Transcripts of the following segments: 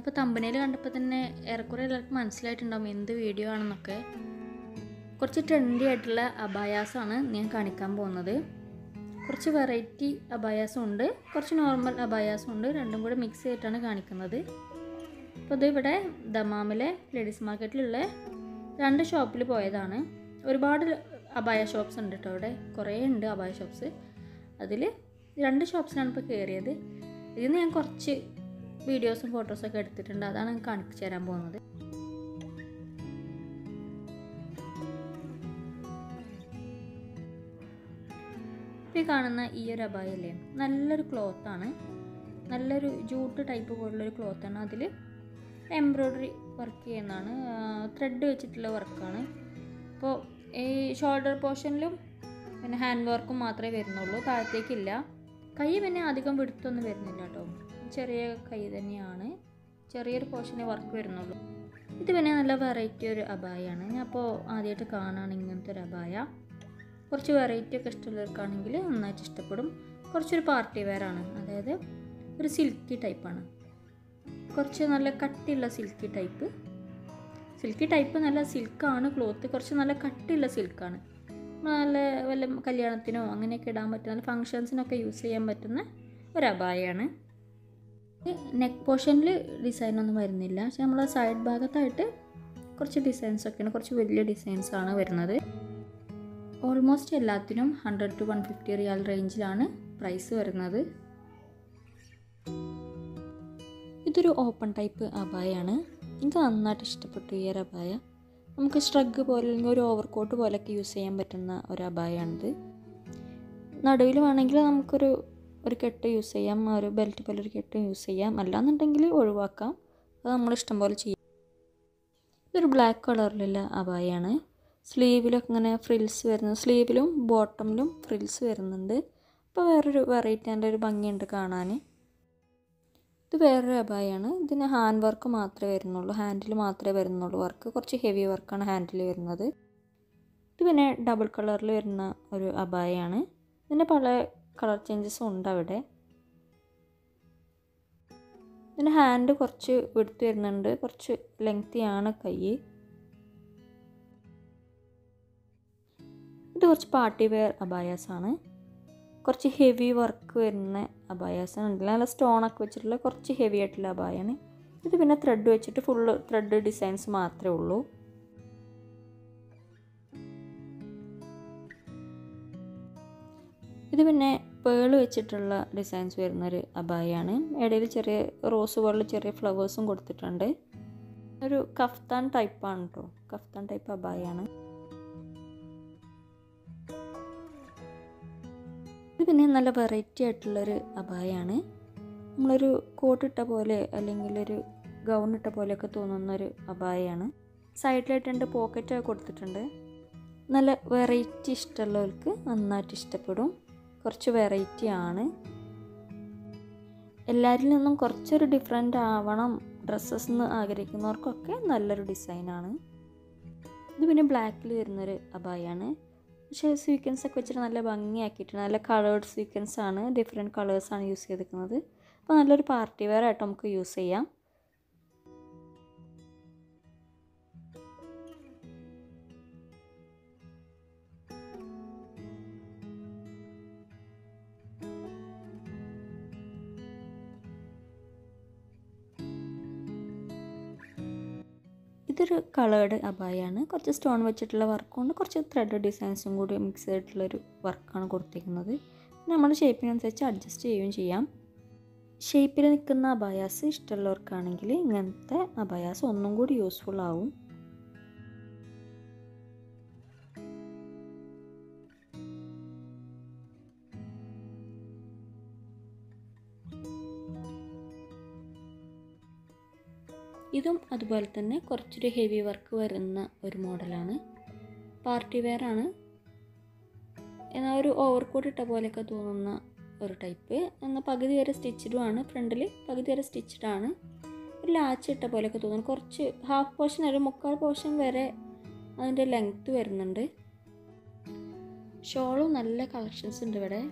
ഇന്നിപ്പോൾ തമ്പനയിൽ കണ്ടപ്പോൾ തന്നെ ഏറെക്കുറെ എല്ലാവർക്കും മനസ്സിലായിട്ടുണ്ടാവും എന്ത് വീഡിയോ ആണെന്നൊക്കെ. കുറച്ച് ട്രെൻഡി ആയിട്ടുള്ള അബായാസാണ് ഞാൻ കാണിക്കാൻ പോകുന്നത്. കുറച്ച് വെറൈറ്റി അബായാസും ഉണ്ട് കുറച്ച് നോർമൽ അബായാസും ഉണ്ട് രണ്ടും കൂടെ മിക്സ് ചെയ്തിട്ടാണ് കാണിക്കുന്നത്. അപ്പോൾ ഇത് ഇവിടെ ദമാമിലെ ലേഡീസ് മാർക്കറ്റിലുള്ള രണ്ട് ഷോപ്പിൽ പോയതാണ്. ഒരുപാട് അബായ ഷോപ്സ് ഉണ്ട് കേട്ടോ അവിടെ. കുറേ ഉണ്ട് അബായ ഷോപ്സ് അതിൽ രണ്ട് ഷോപ്സിലാണ് ഇപ്പോൾ കയറിയത് ഇതിൽ നിന്ന് ഞാൻ കുറച്ച് വീഡിയോസും ഫോട്ടോസൊക്കെ എടുത്തിട്ടുണ്ട്. അതാണ് കാണിച്ചു തരാൻ പോകുന്നത്. ഈ കാണുന്ന ഈ ഒരു അബായല്ലേ നല്ലൊരു ക്ലോത്താണ് നല്ലൊരു ജൂട്ട് ടൈപ്പ് പോലുള്ളൊരു ക്ലോത്താണ് അതിൽ എംബ്രോയ്ഡറി വർക്ക് ചെയ്യുന്നതാണ്. ത്രെഡ് വെച്ചിട്ടുള്ള വർക്കാണ് ഇപ്പോൾ ഈ ഷോൾഡർ പോർഷനിലും പിന്നെ ഹാൻഡ് വർക്കും മാത്രമേ വരുന്നുള്ളൂ. താഴത്തേക്കില്ല. കൈ പിന്നെ അധികം വിടുത്തൊന്നും വരുന്നില്ല കേട്ടോ. ചെറിയ കൈ തന്നെയാണ്. ചെറിയൊരു പോർഷനെ വർക്ക് വരുന്നുള്ളൂ. ഇത് പിന്നെ നല്ല വെറൈറ്റി ഒരു അബായാണ്. ഞാൻ അപ്പോൾ ആദ്യമായിട്ട് കാണാണ് ഇങ്ങനത്തെ ഒരു അബായ. കുറച്ച് വെറൈറ്റി ഒക്കെ ഇഷ്ടമുള്ളവർക്കാണെങ്കിൽ നന്നായിട്ട് ഇഷ്ടപ്പെടും. കുറച്ചൊരു പാർട്ടി വെയർ ആണ്. അതായത് ഒരു സിൽക്കി ടൈപ്പാണ് കുറച്ച് നല്ല കട്ടിയുള്ള സിൽക്കി ടൈപ്പ് സിൽക്കി ടൈപ്പ് നല്ല സിൽക്കാണ് ക്ലോത്ത് കുറച്ച് നല്ല കട്ടിയുള്ള സിൽക്കാണ് നല്ല വല്ല കല്യാണത്തിനോ അങ്ങനെയൊക്കെ ഇടാൻ പറ്റുന്ന ഫങ്ഷൻസിനൊക്കെ യൂസ് ചെയ്യാൻ പറ്റുന്ന ഒരു അബായാണ്. നെക്ക് പോർഷനിൽ ഡിസൈനൊന്നും വരുന്നില്ല. പക്ഷെ നമ്മൾ സൈഡ് ഭാഗത്തായിട്ട് കുറച്ച് ഡിസൈൻസ് ഒക്കെയാണ് കുറച്ച് വലിയ ഡിസൈൻസ് ആണ് വരുന്നത്. ഓൾമോസ്റ്റ് എല്ലാത്തിനും ഹൺഡ്രഡ് ടു വൺ ഫിഫ്റ്റി റിയാൽ റേഞ്ചിലാണ് പ്രൈസ് വരുന്നത്. ഇതൊരു ഓപ്പൺ ടൈപ്പ് അബായാണ് എനിക്ക് നന്നായിട്ട് ഇഷ്ടപ്പെട്ടു ഈ ഒരു അബായ നമുക്ക് സ്ട്രഗ് പോലെ അല്ലെങ്കിൽ ഒരു ഓവർകോട്ട് പോലെയൊക്കെ യൂസ് ചെയ്യാൻ പറ്റുന്ന ഒരു അബായാണിത് നടുവിൽ വേണമെങ്കിൽ നമുക്കൊരു ഒരു കെട്ട് യൂസ് ചെയ്യാം ഒരു ബെൽറ്റ് പോലെ ഒരു കെട്ട് യൂസ് ചെയ്യാം. അല്ലാന്നുണ്ടെങ്കിൽ ഒഴിവാക്കാം. അത് നമ്മൾ ഇഷ്ടം പോലെ ചെയ്യാം. ഇതൊരു ബ്ലാക്ക് കളറിലുള്ള അബായാണ് സ്ലീവിലൊക്കെ ഇങ്ങനെ ഫ്രിൽസ് വരുന്നത് സ്ലീവിലും ബോട്ടമിലും ഫ്രിൽസ് വരുന്നുണ്ട്. അപ്പോൾ വേറൊരു വെറൈറ്റി അതിന്റെ ഒരു ഭംഗിയുണ്ട് കാണാൻ. ഇത് വേറൊരു അബായാണ് ഇതിന് ഹാൻഡ് വർക്ക് മാത്രമേ വരുന്നുള്ളൂ. ഹാൻഡിൽ മാത്രമേ വരുന്നുള്ളൂ വർക്ക് കുറച്ച് ഹെവി വർക്കാണ് ഹാൻഡിൽ വരുന്നത്. ഇത് പിന്നെ ഡബിൾ കളറിൽ വരുന്ന ഒരു അബായാണ് ഇതിന്റെ പല കളർ ചേഞ്ചസും ഉണ്ട് അവിടെ ഇതിന് ഹാൻഡ് കുറച്ച് വിടുത്ത് വരുന്നുണ്ട്. കുറച്ച് ലെങ്തിയാണ് കൈ. ഇത് കുറച്ച് പാർട്ടി വെയർ അബായാസാണ് കുറച്ച് ഹെവി വർക്ക് വരുന്ന അബായാസാണ് ഉണ്ടല്ലോ നല്ല സ്റ്റോണൊക്കെ വെച്ചിട്ടുള്ള കുറച്ച് ഹെവി ആയിട്ടുള്ള അബായാണ് ഇത് പിന്നെ ത്രെഡ് വെച്ചിട്ട് ഫുള്ള് ത്രെഡ് ഡിസൈൻസ് മാത്രമേ ഉള്ളൂ. ഇത് പിന്നെ പേൾ വെച്ചിട്ടുള്ള ഡിസൈൻസ് വരുന്നൊരു അബായാണ്. ഇടയിൽ ചെറിയ റോസ് പോലുള്ള ചെറിയ ഫ്ലവേഴ്സും കൊടുത്തിട്ടുണ്ട്. ഒരു കഫ്താൻ ടൈപ്പാണ് കേട്ടോ കഫ്താൻ ടൈപ്പ് അബായാണ്. ഇത് പിന്നെ നല്ല വെറൈറ്റി ആയിട്ടുള്ളൊരു അബായാണ്. നമ്മളൊരു കോട്ടിട്ട പോലെ അല്ലെങ്കിൽ ഒരു ഗൗൺ ഇട്ട പോലെയൊക്കെ തോന്നുന്നൊരു അബായാണ്. സൈഡിലായിട്ട് രണ്ട് പോക്കറ്റ് കൊടുത്തിട്ടുണ്ട്. നല്ല വെറൈറ്റി ഇഷ്ടമുള്ളവർക്ക് നന്നായിട്ട് ഇഷ്ടപ്പെടും. കുറച്ച് വെറൈറ്റി ആണ്. എല്ലാവരിൽ നിന്നും കുറച്ചൊരു ഡിഫറെന്റ് ആവണം ഡ്രസ്സസ് എന്ന് ആഗ്രഹിക്കുന്നവർക്കൊക്കെ നല്ലൊരു ഡിസൈനാണ് ഇത് പിന്നെ ബ്ലാക്കിൽ വരുന്നൊരു അബായാണ് പക്ഷേ സ്വീക്വൻസ് ഒക്കെ വെച്ചിട്ട് നല്ല ഭംഗിയാക്കിയിട്ടുണ്ട് നല്ല കളേർഡ് സ്വീക്വൻസ് ആണ്. ഡിഫറെന്റ് കളേഴ്സാണ് യൂസ് ചെയ്തിരിക്കുന്നത്. അപ്പോൾ നല്ലൊരു പാർട്ടി വെയർ ആയിട്ട് നമുക്ക് യൂസ് ചെയ്യാം. ഇതൊരു കളേർഡ് അബായാണ്. കുറച്ച് സ്റ്റോൺ വെച്ചിട്ടുള്ള വർക്കുണ്ട് കുറച്ച് ത്രെഡ് ഡിസൈൻസും കൂടി മിക്സ് ചെയ്തിട്ടുള്ളൊരു വർക്കാണ് കൊടുത്തിരിക്കുന്നത് നമ്മൾ ഷേപ്പിനനുസരിച്ച് അഡ്ജസ്റ്റ് ചെയ്യുകയും ചെയ്യാം. ഷേപ്പിൽ നിൽക്കുന്ന അബായാസ് ഇഷ്ടമുള്ളവർക്കാണെങ്കിൽ ഇങ്ങനത്തെ അബായാസ് ഒന്നും കൂടി യൂസ്ഫുൾ ആവും. ഇതും അതുപോലെ തന്നെ കുറച്ചൊരു ഹെവി വർക്ക് വരുന്ന ഒരു മോഡലാണ് പാർട്ടി വെയർ ആണ്. എന്നാൽ ഒരു ഓവർ കോട്ട് ഇട്ട പോലെയൊക്കെ തോന്നുന്ന ഒരു ടൈപ്പ് എന്നാൽ പകുതി വരെ സ്റ്റിച്ചഡും ആണ് ഫ്രണ്ടിൽ പകുതി വരെ സ്റ്റിച്ചിഡാണ് ഒരു ലാച്ച് ഇട്ട പോലെയൊക്കെ തോന്നുന്നു. കുറച്ച് ഹാഫ് പോർഷൻ ഒരു മുക്കാൽ പോർഷൻ വരെ അതിന്റെ ലെങ്ത്ത് വരുന്നുണ്ട്. ഷോളും നല്ല കളക്ഷൻസ് ഉണ്ട് ഇവിടെ.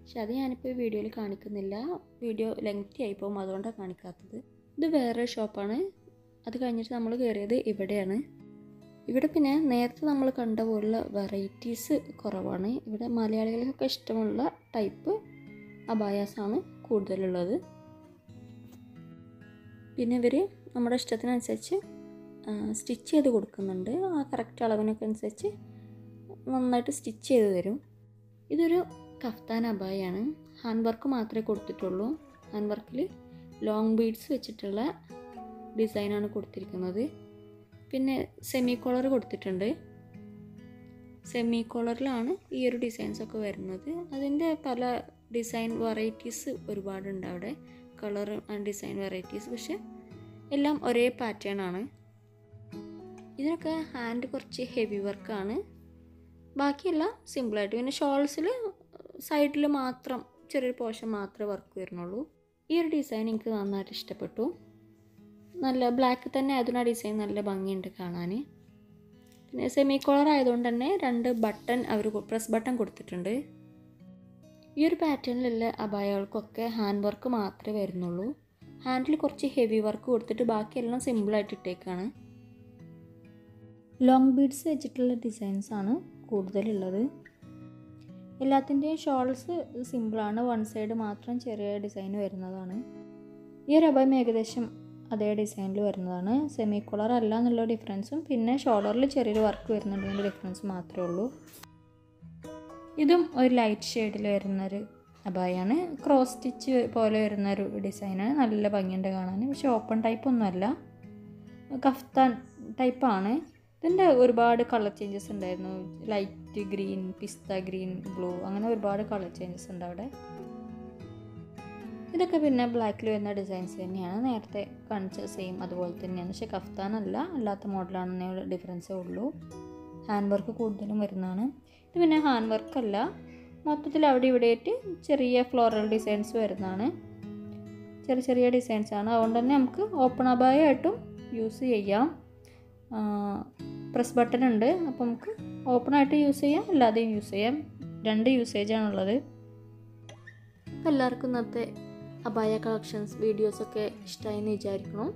പക്ഷെ അത് ഞാനിപ്പോൾ വീഡിയോയിൽ കാണിക്കുന്നില്ല. വീഡിയോ ലെങ്ത്തി ആയിപ്പോവും അതുകൊണ്ടാണ് കാണിക്കാത്തത്. ഇത് വേറെ ഷോപ്പാണ് അത് കഴിഞ്ഞിട്ട് നമ്മൾ കയറിയത് ഇവിടെയാണ്. ഇവിടെ പിന്നെ നേരത്തെ നമ്മൾ കണ്ട പോലുള്ള വെറൈറ്റീസ് കുറവാണ്. ഇവിടെ മലയാളികൾക്കൊക്കെ ഇഷ്ടമുള്ള ടൈപ്പ് അബായാസാണ് കൂടുതലുള്ളത്. പിന്നെ ഇവർ നമ്മുടെ ഇഷ്ടത്തിനനുസരിച്ച് സ്റ്റിച്ച് ചെയ്ത് കൊടുക്കുന്നുണ്ട്. ആ കറക്റ്റ് അളവിനൊക്കെ അനുസരിച്ച് നന്നായിട്ട് സ്റ്റിച്ച് ചെയ്ത് തരും. ഇതൊരു കഫ്താൻ അബായാണ്. ഹാൻഡ് വർക്ക് മാത്രമേ കൊടുത്തിട്ടുള്ളൂ. ഹാൻഡ് വർക്കിൽ ലോങ് ബീഡ്സ് വെച്ചിട്ടുള്ള ഡിസൈനാണ് കൊടുത്തിരിക്കുന്നത്. പിന്നെ സെമി കോളർ കൊടുത്തിട്ടുണ്ട്. സെമി കോളറിലാണ് ഈ ഒരു ഡിസൈൻസ് ഒക്കെ വരുന്നത്. അതിന്റെ പല ഡിസൈൻ വെറൈറ്റീസ് ഒരുപാടുണ്ട് അവിടെ. കളർ ആൻഡ് ഡിസൈൻ വെറൈറ്റീസ് പക്ഷെ എല്ലാം ഒരേ പാറ്റേൺ ആണ്. ഇതിനൊക്കെ ഹാൻഡ് കുറച്ച് ഹെവി വർക്കാണ് ബാക്കിയെല്ലാം സിമ്പിളായിട്ട് പിന്നെ ഷോൾസിൽ സൈഡിൽ മാത്രം ചെറിയൊരു പോർഷൻ മാത്രമേ വർക്ക് വരുന്നുള്ളൂ. ഈ ഒരു ഡിസൈൻ എനിക്ക് നന്നായിട്ട് ഇഷ്ടപ്പെട്ടു. നല്ല ബ്ലാക്ക് തന്നെ ആയതുകൊണ്ട് ആ ഡിസൈൻ നല്ല ഭംഗിയുണ്ട് കാണാൻ പിന്നെ സെമി കോളർ ആയതുകൊണ്ട് തന്നെ രണ്ട് ബട്ടൺ അവർ പ്രസ് ബട്ടൺ കൊടുത്തിട്ടുണ്ട്. ഈ ഒരു പാറ്റേണിലുള്ള അബായകൾക്കൊക്കെ ഹാൻഡ് വർക്ക് മാത്രമേ വരുന്നുള്ളൂ. ഹാൻഡിൽ കുറച്ച് ഹെവി വർക്ക് കൊടുത്തിട്ട് ബാക്കിയെല്ലാം സിമ്പിളായിട്ട് ഇട്ടേക്കാണ്. ലോങ് ബീഡ്സ് വെച്ചിട്ടുള്ള ഡിസൈൻസ് ആണ് കൂടുതലുള്ളത്. എല്ലാത്തിന്റെയും ഷോൾസ് സിമ്പിളാണ് വൺ സൈഡ് മാത്രം ചെറിയ ഡിസൈൻ വരുന്നതാണ്. ഈ ഒരു അബായം ഏകദേശം അതേ ഡിസൈനിൽ വരുന്നതാണ്. സെമി കോളർ അല്ല എന്നുള്ള ഡിഫറൻസും പിന്നെ ഷോൾഡറിൽ ചെറിയൊരു വർക്ക് വരുന്നുണ്ടെങ്കിൽ ഡിഫറൻസ് മാത്രമേ ഉള്ളൂ. ഇതും ഒരു ലൈറ്റ് ഷെയ്ഡിൽ വരുന്നൊരു അബായാണ്. ക്രോസ് സ്റ്റിച്ച് പോലെ വരുന്നൊരു ഡിസൈനാണ് നല്ല ഭംഗിയുണ്ട് കാണാൻ. പക്ഷേ ഓപ്പൺ ടൈപ്പ് ഒന്നുമല്ല. കഫ്താൻ ടൈപ്പാണ് ഇതിന്റെ ഒരുപാട് കളർ ചേഞ്ചസ് ഉണ്ടായിരുന്നു. ലൈറ്റ് ഗ്രീൻ പിസ്ത ഗ്രീൻ ബ്ലൂ അങ്ങനെ ഒരുപാട് കളർ ചേഞ്ചസ് ഉണ്ട് അവിടെ. ഇതൊക്കെ പിന്നെ ബ്ലാക്കിൽ വരുന്ന ഡിസൈൻസ് തന്നെയാണ്. നേരത്തെ കാണിച്ച സെയിം അതുപോലെ തന്നെയാണ്. പക്ഷേ കഫ്താനല്ല അല്ലാത്ത മോഡലാണെന്നേ ഡിഫറൻസേ ഉള്ളൂ. ഹാൻഡ് വർക്ക് കൂടുതലും വരുന്നതാണ്. ഇത് പിന്നെ ഹാൻഡ് വർക്കല്ല മൊത്തത്തിൽ അവിടെ ഇവിടെ ആയിട്ട് ചെറിയ ഫ്ലോറൽ ഡിസൈൻസ് വരുന്നതാണ്. ചെറിയ ചെറിയ ഡിസൈൻസ് ആണ്. അതുകൊണ്ട് തന്നെ നമുക്ക് ഓപ്പൺ അബായായിട്ടും യൂസ് ചെയ്യാം. പ്രസ് ബട്ടൺ ഉണ്ട്. അപ്പോൾ നമുക്ക് ഓപ്പൺ ആയിട്ട് യൂസ് ചെയ്യാം. അല്ലാതെയും യൂസ് ചെയ്യാം. രണ്ട് യൂസേജാണുള്ളത് എല്ലാവർക്കും ഇന്നത്തെ അബായ കളക്ഷൻസ് വീഡിയോസൊക്കെ ഇഷ്ടമായി എന്ന് വിചാരിക്കണം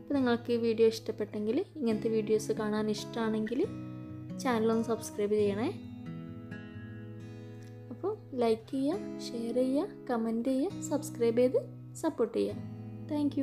അപ്പോൾ നിങ്ങൾക്ക് ഈ വീഡിയോ ഇഷ്ടപ്പെട്ടെങ്കിൽ ഇങ്ങനത്തെ വീഡിയോസ് കാണാൻ ഇഷ്ടമാണെങ്കിൽ ചാനലൊന്ന് സബ്സ്ക്രൈബ് ചെയ്യണേ. അപ്പോൾ ലൈക്ക് ചെയ്യുക ഷെയർ ചെയ്യുക കമന്റ് ചെയ്യുക സബ്സ്ക്രൈബ് ചെയ്ത് സപ്പോർട്ട് ചെയ്യുക. താങ്ക്